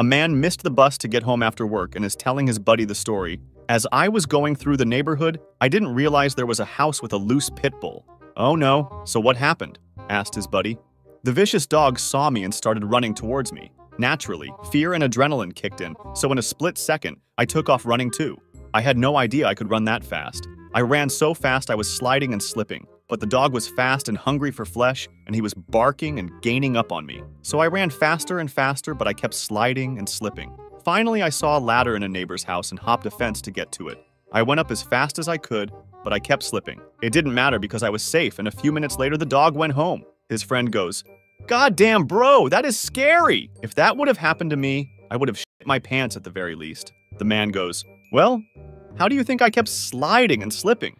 A man missed the bus to get home after work and is telling his buddy the story. As I was going through the neighborhood, I didn't realize there was a house with a loose pit bull. Oh no, so what happened? asked his buddy. The vicious dog saw me and started running towards me. Naturally, fear and adrenaline kicked in, so in a split second, I took off running too. I had no idea I could run that fast. I ran so fast I was sliding and slipping, but the dog was fast and hungry for flesh, and he was barking and gaining up on me. So I ran faster and faster, but I kept sliding and slipping. Finally, I saw a ladder in a neighbor's house and hopped a fence to get to it. I went up as fast as I could, but I kept slipping. It didn't matter because I was safe, and a few minutes later, the dog went home. His friend goes, God damn, bro, that is scary. If that would have happened to me, I would have shit my pants at the very least. The man goes, Well, how do you think I kept sliding and slipping?